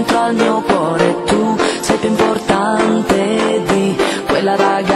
dentro al mio cuore. Tu sei più importante di quella ragazza